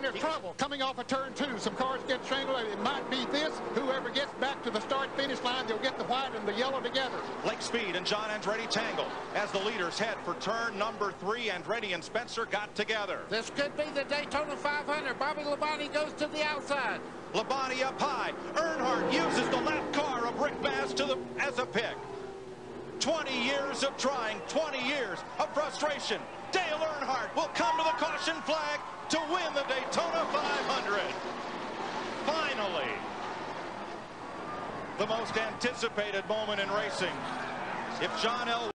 And there's trouble coming off a turn two. Some cars get strangled. It might be this. Whoever gets back to the start-finish line, they'll get the white and the yellow together. Lake Speed and John Andretti tangle as the leaders head for turn number three. Andretti and Spencer got together. This could be the Daytona 500. Bobby Labonte goes to the outside. Labonte up high. Earnhardt uses the lap car of Rick Mast to the, as a pick. 20 years of trying, 20 years of frustration. Dale Earnhardt will come to the caution flag to win the Daytona 500. Finally, the most anticipated moment in racing. If John L.